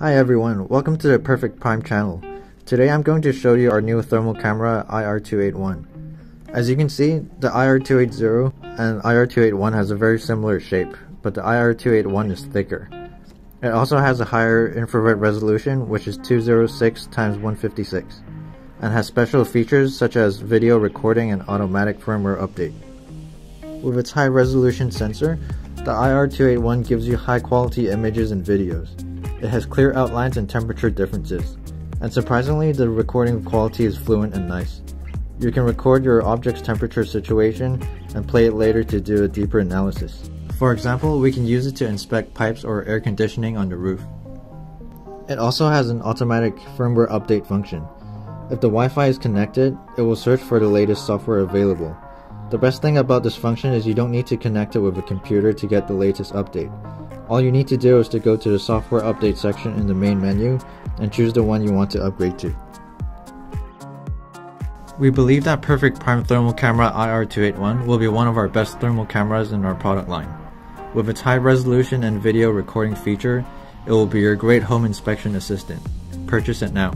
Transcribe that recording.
Hi everyone, welcome to the Perfect Prime channel. Today I'm going to show you our new thermal camera IR281. As you can see, the IR280 and IR281 has a very similar shape, but the IR281 is thicker. It also has a higher infrared resolution which is 206 x 156 and has special features such as video recording and automatic firmware update. With its high resolution sensor, the IR281 gives you high quality images and videos. It has clear outlines and temperature differences. And surprisingly, the recording quality is fluent and nice. You can record your object's temperature situation and play it later to do a deeper analysis. For example, we can use it to inspect pipes or air conditioning on the roof. It also has an automatic firmware update function. If the Wi-Fi is connected, it will search for the latest software available. The best thing about this function is you don't need to connect it with a computer to get the latest update. All you need to do is to go to the software update section in the main menu and choose the one you want to upgrade to. We believe that Perfect Prime Thermal Camera IR281 will be one of our best thermal cameras in our product line. With its high resolution and video recording feature, it will be your great home inspection assistant. Purchase it now.